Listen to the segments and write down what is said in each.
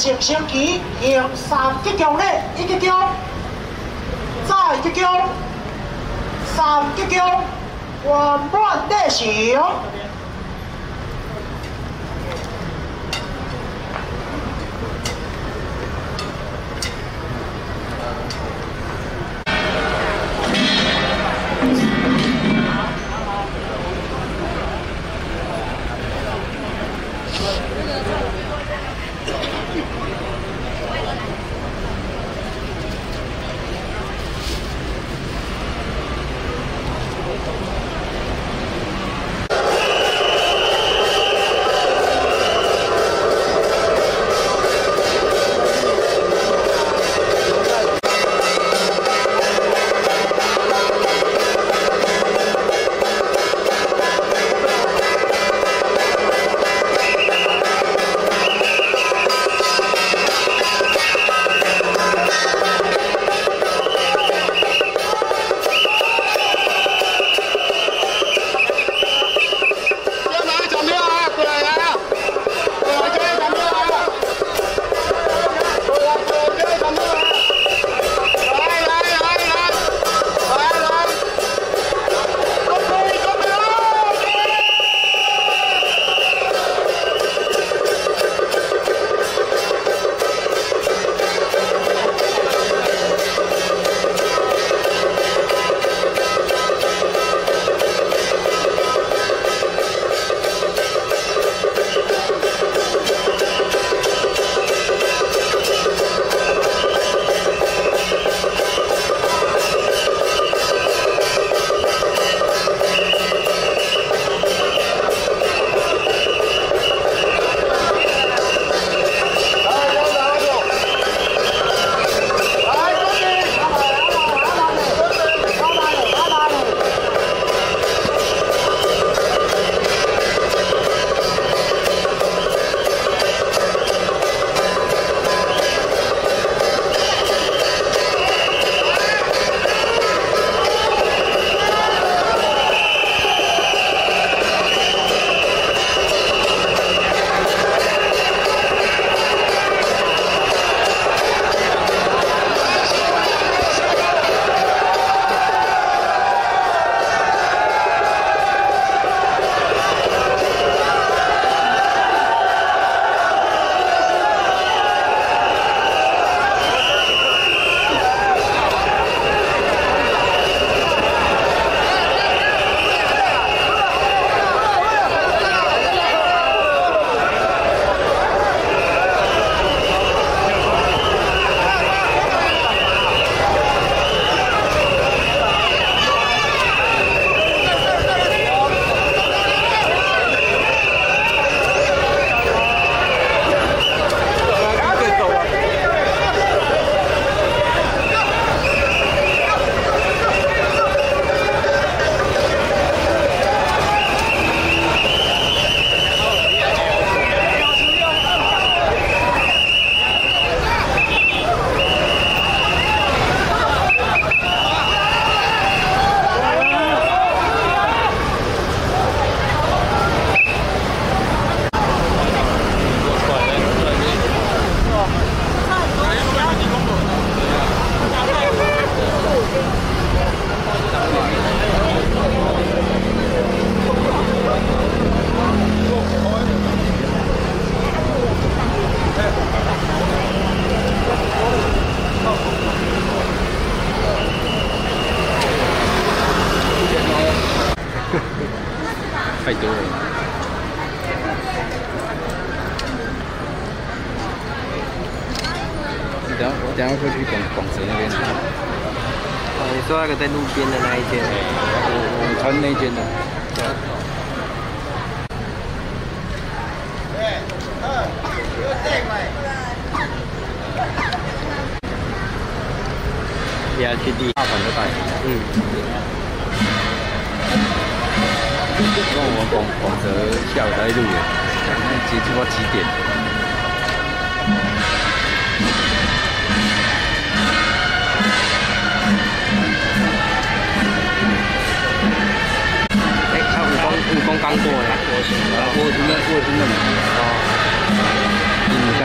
新星期用三级桥咧，一级桥，再一级，三级桥，圆满得上。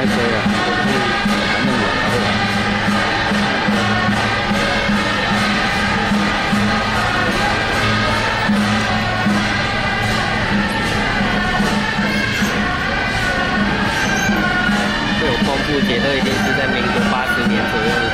对呀，我就是呃，咱们我，我，我，我公布节奏，已经是在民国八十年左右了。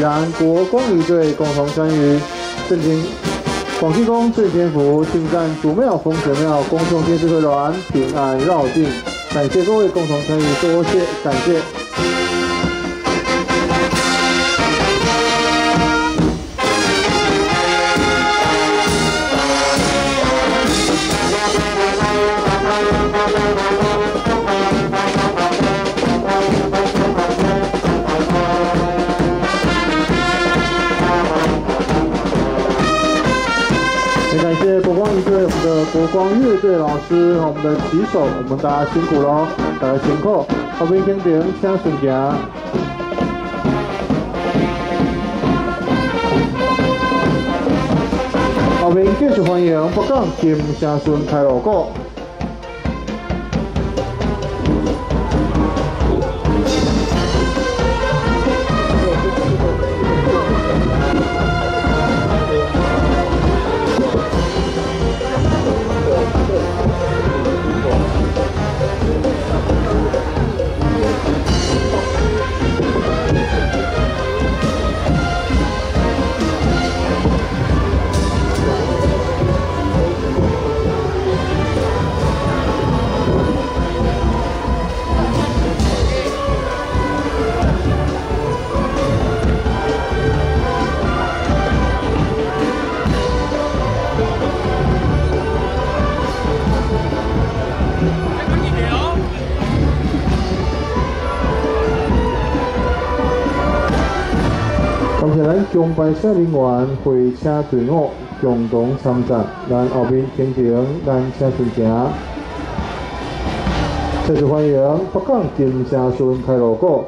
然国光一队共同参与震惊广济宫最天福进占主庙风水庙公众电视会团平安绕境，感谢各位共同参与，多谢感谢。老师我们的骑手，我们大家辛苦喽，大家辛苦，后面肯定请顺行。后面继续欢迎北港金城顺开锣鼓。中拜社人员会车队伍共同参战，咱后面天庭咱车顺行。再次欢迎北港金城顺开锣鼓。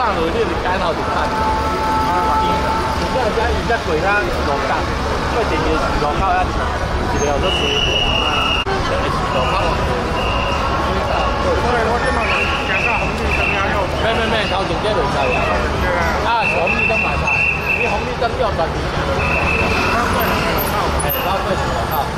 上楼就是干扰你看。啊，你你这样家你在鬼他楼干，快点点楼靠要停，记得要热水。楼。我这边嘛，现在红绿灯要右转。没，交警在楼下。啊，红绿灯买菜，你红绿灯右转。他对，楼靠。哎，他对，楼靠。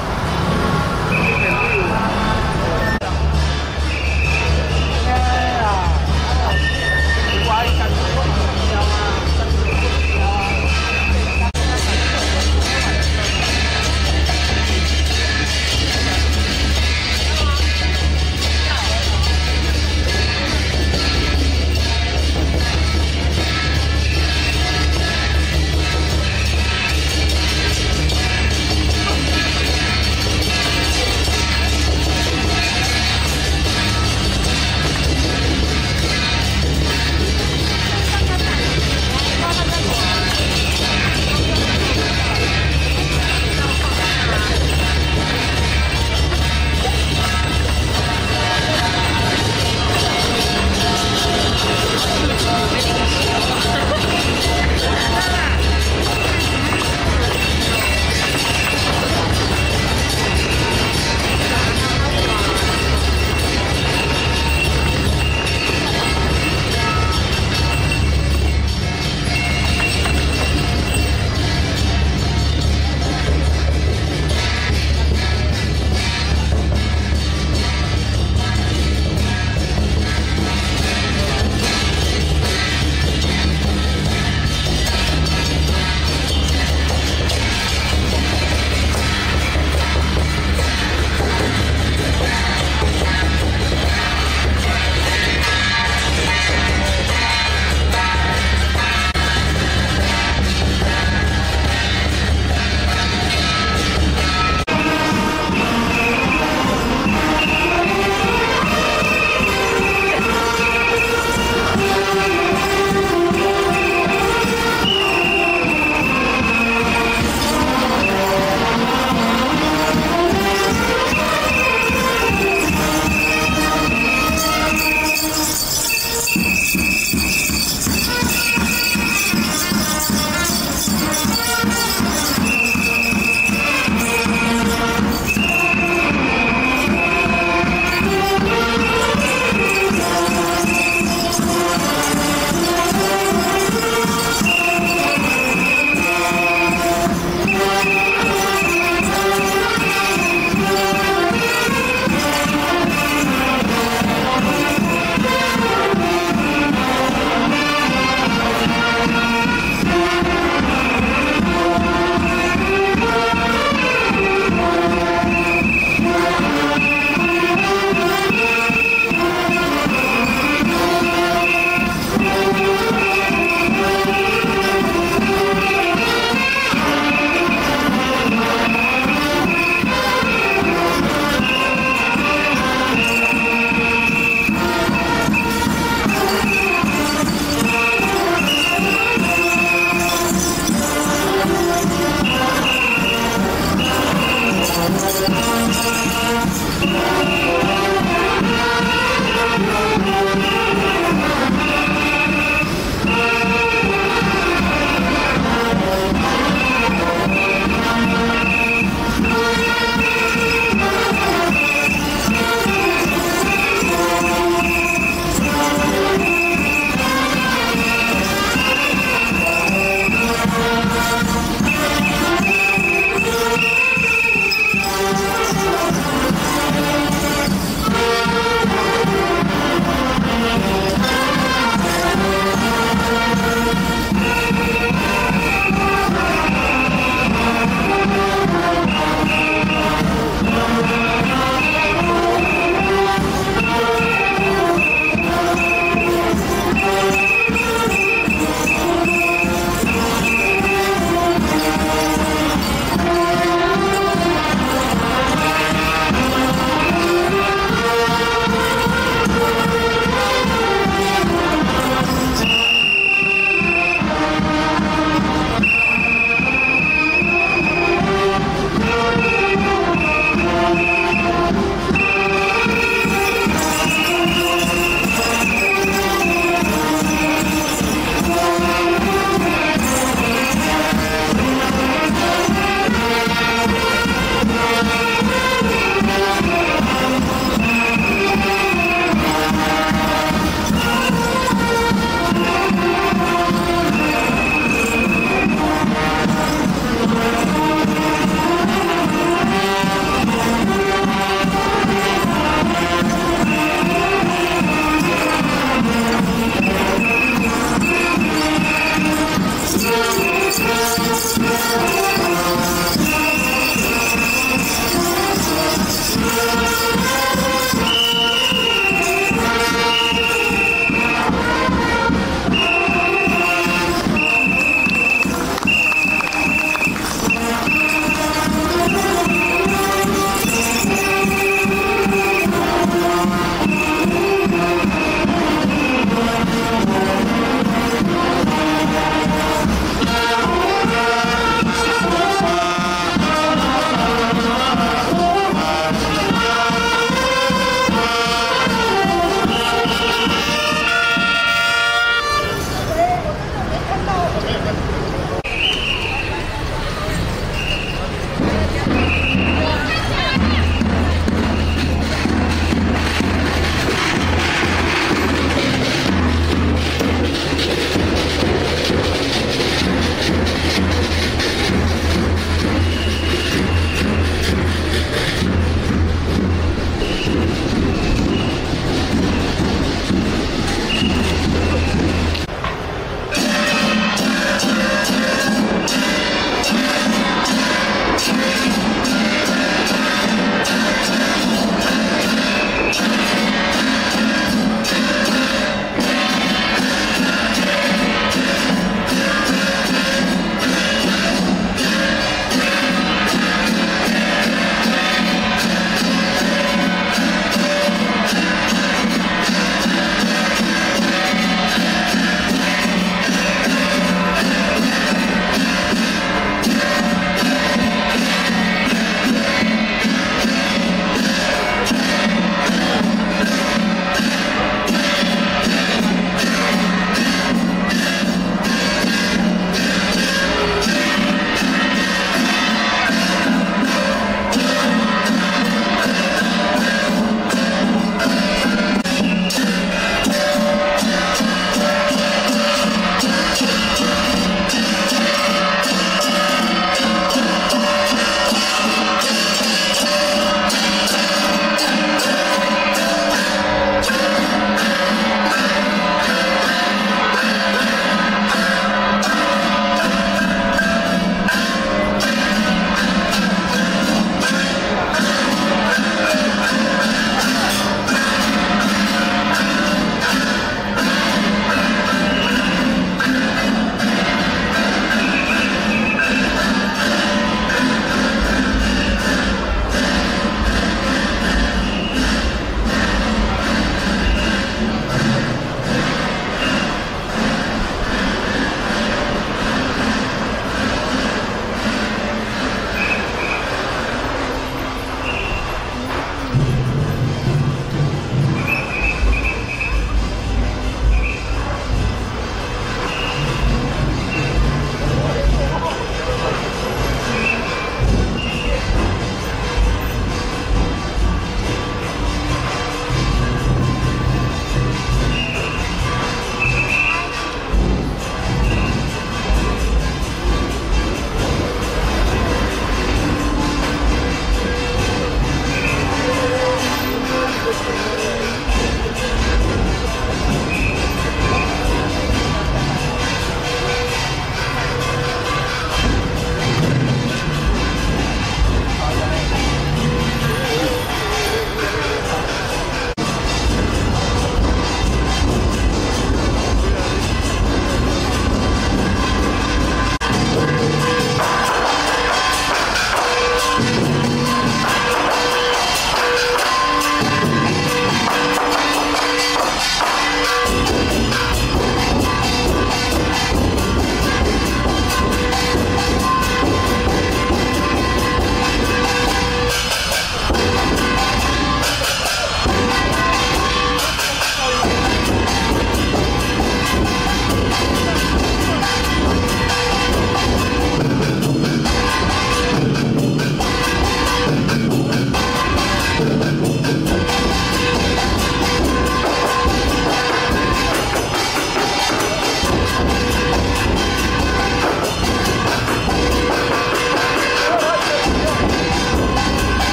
Oh!